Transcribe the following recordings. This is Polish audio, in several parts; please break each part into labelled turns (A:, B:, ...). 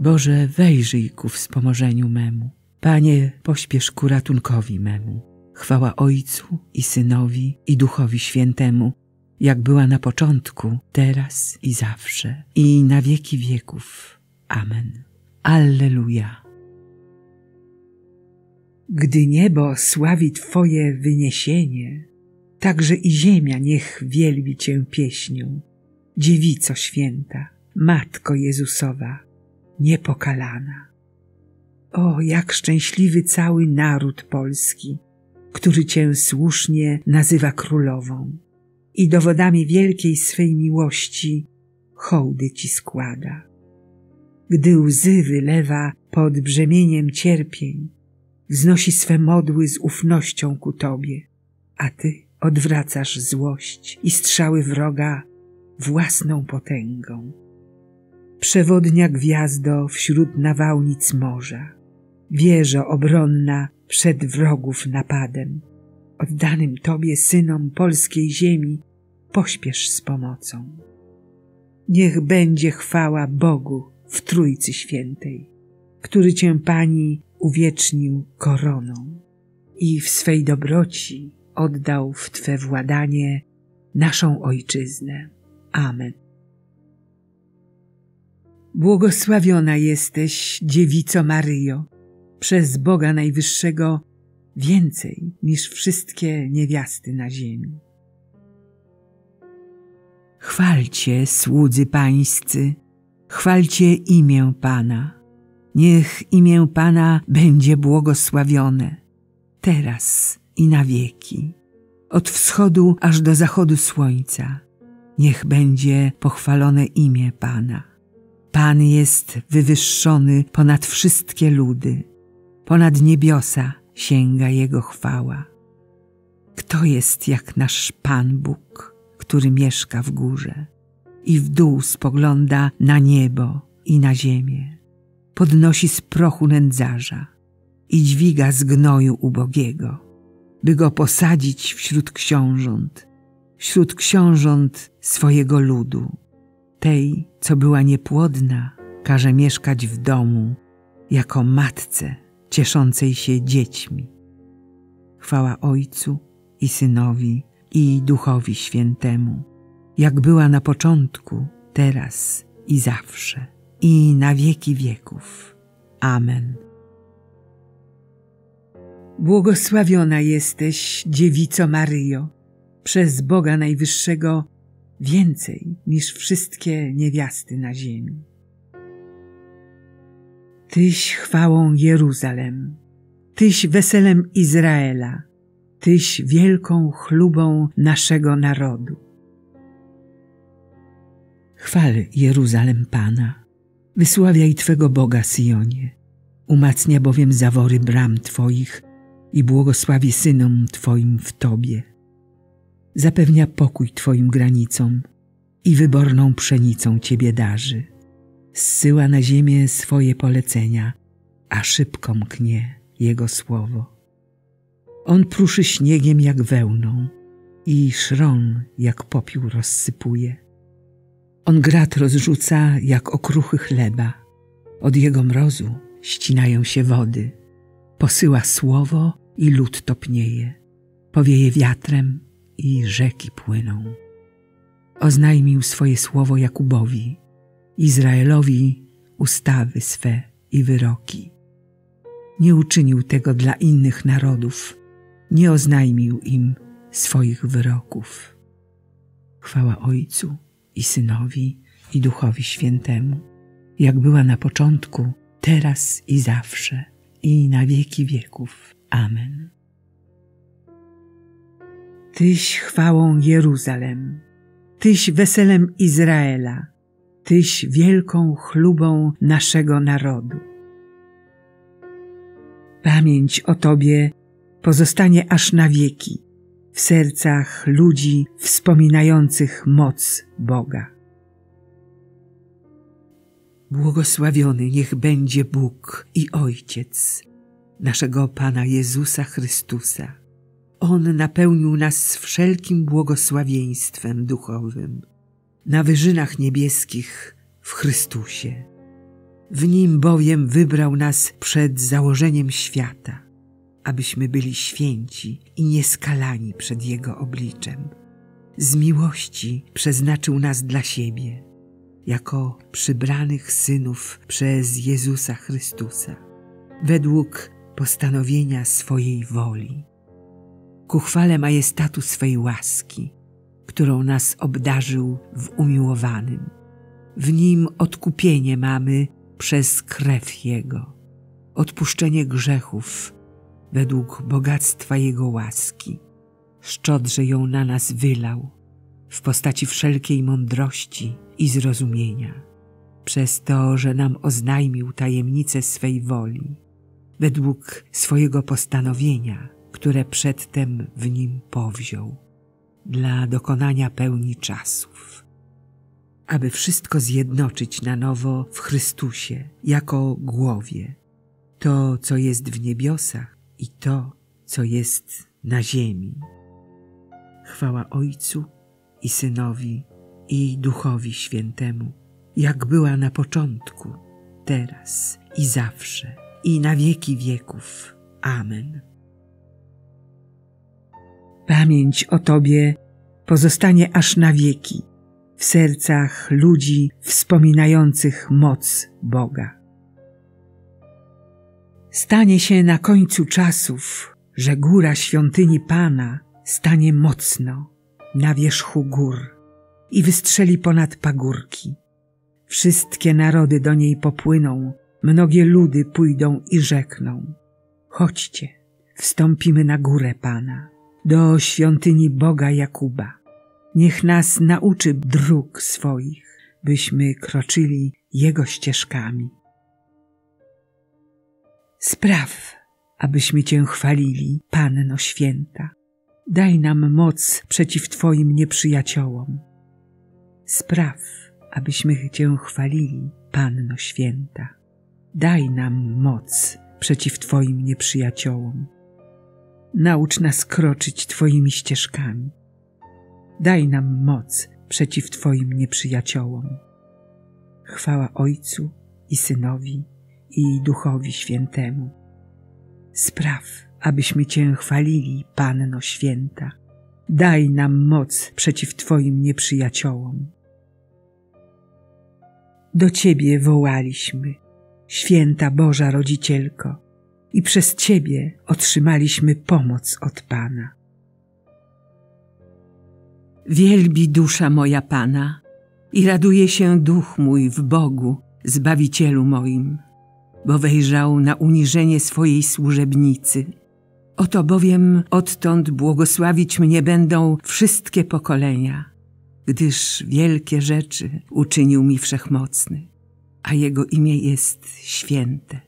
A: Boże, wejrzyj ku wspomożeniu memu. Panie, pośpiesz ku ratunkowi memu. Chwała Ojcu i Synowi i Duchowi Świętemu, jak była na początku, teraz i zawsze, i na wieki wieków. Amen. Alleluja. Gdy niebo sławi Twoje wyniesienie, także i ziemia niech wielbi Cię pieśnią. Dziewico święta, Matko Jezusowa, niepokalana. O, jak szczęśliwy cały naród polski, który Cię słusznie nazywa królową i dowodami wielkiej swej miłości hołdy Ci składa. Gdy łzy wylewa pod brzemieniem cierpień, wznosi swe modły z ufnością ku Tobie, a Ty odwracasz złość i strzały wroga własną potęgą. Przewodnia gwiazdo wśród nawałnic morza, wieżo obronna przed wrogów napadem, oddanym Tobie synom polskiej ziemi, pośpiesz z pomocą. Niech będzie chwała Bogu w Trójcy Świętej, który Cię Pani uwiecznił koroną i w swej dobroci oddał w Twe władanie naszą Ojczyznę. Amen. Błogosławiona jesteś, dziewico Maryjo, przez Boga Najwyższego więcej niż wszystkie niewiasty na ziemi. Chwalcie, słudzy pańscy, chwalcie imię Pana. Niech imię Pana będzie błogosławione, teraz i na wieki, od wschodu aż do zachodu słońca. Niech będzie pochwalone imię Pana. Pan jest wywyższony ponad wszystkie ludy, ponad niebiosa sięga Jego chwała. Kto jest jak nasz Pan Bóg, który mieszka w górze i w dół spogląda na niebo i na ziemię, podnosi z prochu nędzarza i dźwiga z gnoju ubogiego, by go posadzić wśród książąt, wśród książąt swojego ludu. Tej, co była niepłodna, każe mieszkać w domu jako matce cieszącej się dziećmi. Chwała Ojcu i Synowi i Duchowi Świętemu, jak była na początku, teraz i zawsze, i na wieki wieków. Amen. Błogosławiona jesteś, dziewico Maryjo, przez Boga Najwyższego więcej niż wszystkie niewiasty na ziemi. Tyś chwałą Jeruzalem, Tyś weselem Izraela, Tyś wielką chlubą naszego narodu. Chwal Jeruzalem Pana, wysławiaj Twego Boga Sionie, umacnia bowiem zawory bram Twoich i błogosławi synom Twoim w Tobie. Zapewnia pokój Twoim granicom i wyborną pszenicą Ciebie darzy. Zsyła na ziemię swoje polecenia, a szybko mknie Jego słowo. On pruszy śniegiem jak wełną i szron jak popiół rozsypuje. On grat rozrzuca jak okruchy chleba. Od jego mrozu ścinają się wody. Posyła słowo i lód topnieje. Powieje wiatrem i rzeki płyną. Oznajmił swoje słowo Jakubowi, Izraelowi ustawy swe i wyroki. Nie uczynił tego dla innych narodów, nie oznajmił im swoich wyroków. Chwała Ojcu i Synowi i Duchowi Świętemu, jak była na początku, teraz i zawsze, i na wieki wieków. Amen. Tyś chwałą Jeruzalem, Tyś weselem Izraela, Tyś wielką chlubą naszego narodu. Pamięć o Tobie pozostanie aż na wieki w sercach ludzi wspominających moc Boga. Błogosławiony niech będzie Bóg i Ojciec naszego Pana Jezusa Chrystusa. On napełnił nas wszelkim błogosławieństwem duchowym na wyżynach niebieskich w Chrystusie. W nim bowiem wybrał nas przed założeniem świata, abyśmy byli święci i nieskalani przed Jego obliczem. Z miłości przeznaczył nas dla siebie, jako przybranych synów przez Jezusa Chrystusa, według postanowienia swojej woli, ku chwale majestatu swej łaski, którą nas obdarzył w umiłowanym. W nim odkupienie mamy przez krew Jego, odpuszczenie grzechów według bogactwa Jego łaski. Szczodrze ją na nas wylał w postaci wszelkiej mądrości i zrozumienia, przez to, że nam oznajmił tajemnicę swej woli, według swojego postanowienia, które przedtem w nim powziął, dla dokonania pełni czasów aby wszystko zjednoczyć na nowo w Chrystusie jako głowie, to, co jest w niebiosach i to, co jest na ziemi. Chwała Ojcu i Synowi i Duchowi Świętemu, jak była na początku, teraz i zawsze, i na wieki wieków. Amen. Pamięć o Tobie pozostanie aż na wieki w sercach ludzi wspominających moc Boga. Stanie się na końcu czasów, że góra świątyni Pana stanie mocno na wierzchu gór i wystrzeli ponad pagórki. Wszystkie narody do niej popłyną, mnogie ludy pójdą i rzekną. Chodźcie, wstąpimy na górę Pana, do świątyni Boga Jakuba. Niech nas nauczy dróg swoich, byśmy kroczyli Jego ścieżkami. Spraw, abyśmy Cię chwalili, Panno Święta. Daj nam moc przeciw Twoim nieprzyjaciołom. Spraw, abyśmy Cię chwalili, Panno Święta. Daj nam moc przeciw Twoim nieprzyjaciołom. Naucz nas kroczyć Twoimi ścieżkami daj nam moc przeciw Twoim nieprzyjaciołom. Chwała Ojcu i Synowi i Duchowi Świętemu. Spraw, abyśmy Cię chwalili, Panno Święta. Daj nam moc przeciw Twoim nieprzyjaciołom. Do Ciebie wołaliśmy, Święta Boża Rodzicielko, i przez Ciebie otrzymaliśmy pomoc od Pana. Wielbi dusza moja Pana i raduje się duch mój w Bogu, Zbawicielu moim, bo wejrzał na uniżenie swojej służebnicy. Oto bowiem odtąd błogosławić mnie będą wszystkie pokolenia, gdyż wielkie rzeczy uczynił mi Wszechmocny, a Jego imię jest święte.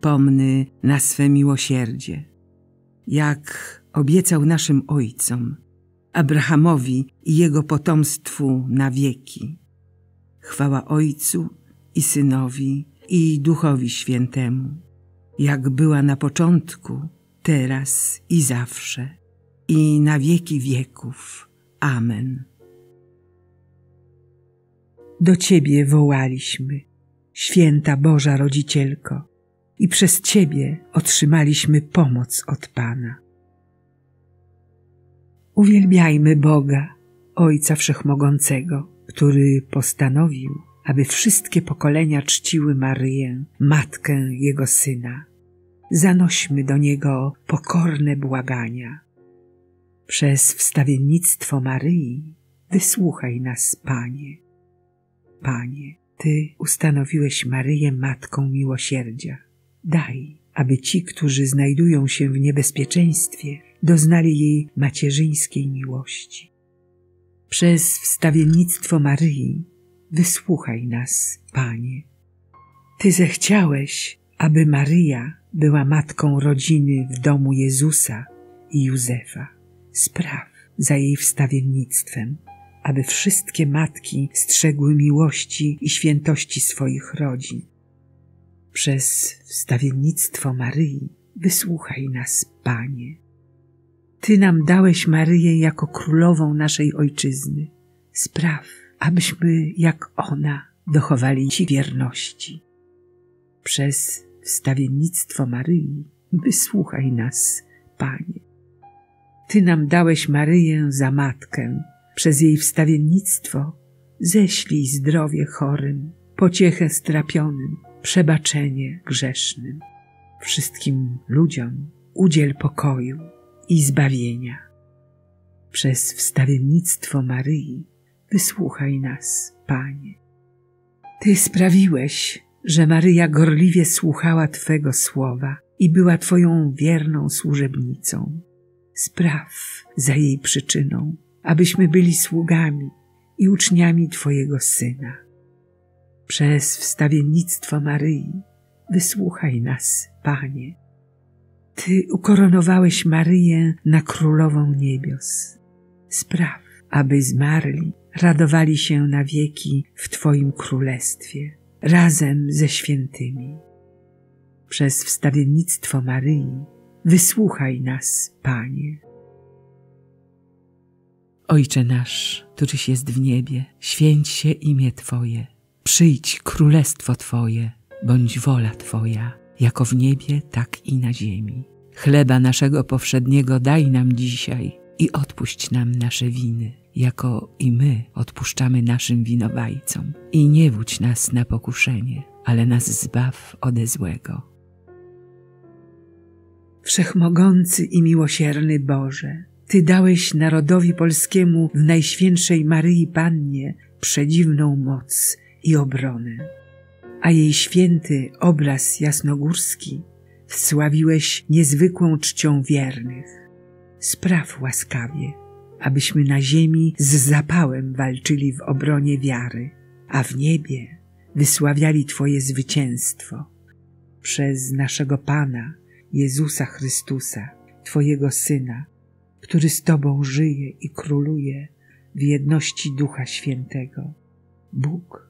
A: pomny na swe miłosierdzie. Jak obiecał naszym ojcom, Abrahamowi i jego potomstwu na wieki. Chwała Ojcu i Synowi i Duchowi Świętemu, jak była na początku, teraz i zawsze, i na wieki wieków. Amen. Do Ciebie wołaliśmy, święta Boża Rodzicielko, i przez Ciebie otrzymaliśmy pomoc od Pana. Uwielbiajmy Boga, Ojca Wszechmogącego, który postanowił, aby wszystkie pokolenia czciły Maryję, matkę Jego Syna. Zanośmy do Niego pokorne błagania. Przez wstawiennictwo Maryi wysłuchaj nas, Panie. Panie, Ty ustanowiłeś Maryję Matką Miłosierdzia. Daj, aby ci, którzy znajdują się w niebezpieczeństwie, doznali jej macierzyńskiej miłości. Przez wstawiennictwo Maryi wysłuchaj nas, Panie. Ty zechciałeś, aby Maryja była matką rodziny w domu Jezusa i Józefa. Spraw za jej wstawiennictwem, aby wszystkie matki strzegły miłości i świętości swoich rodzin. Przez wstawiennictwo Maryi wysłuchaj nas, Panie. Ty nam dałeś Maryję jako królową naszej ojczyzny. Spraw, abyśmy jak ona dochowali Ci wierności. Przez wstawiennictwo Maryi wysłuchaj nas, Panie. Ty nam dałeś Maryję za matkę. Przez jej wstawiennictwo ześlij zdrowie chorym, pociechę strapionym, przebaczenie grzesznym. Wszystkim ludziom udziel pokoju i zbawienia. Przez wstawiennictwo Maryi wysłuchaj nas, Panie. Ty sprawiłeś, że Maryja gorliwie słuchała Twego słowa i była Twoją wierną służebnicą. Spraw za jej przyczyną, abyśmy byli sługami i uczniami Twojego Syna. Przez wstawiennictwo Maryi wysłuchaj nas, Panie. Ty ukoronowałeś Maryję na królową niebios. Spraw, aby zmarli radowali się na wieki w Twoim królestwie, razem ze świętymi. Przez wstawiennictwo Maryi wysłuchaj nas, Panie. Ojcze nasz, któryś jest w niebie, święć się imię Twoje, przyjdź królestwo Twoje, bądź wola Twoja, jako w niebie, tak i na ziemi. Chleba naszego powszedniego daj nam dzisiaj i odpuść nam nasze winy, jako i my odpuszczamy naszym winowajcom. I nie wódź nas na pokuszenie, ale nas zbaw ode złego. Wszechmogący i miłosierny Boże, Ty dałeś narodowi polskiemu w Najświętszej Maryi Pannie przedziwną moc i obronę, a jej święty obraz jasnogórski wsławiłeś niezwykłą czcią wiernych. Spraw łaskawie, abyśmy na ziemi z zapałem walczyli w obronie wiary, a w niebie wysławiali Twoje zwycięstwo. Przez naszego Pana, Jezusa Chrystusa, Twojego Syna, który z Tobą żyje i króluje w jedności Ducha Świętego. Bóg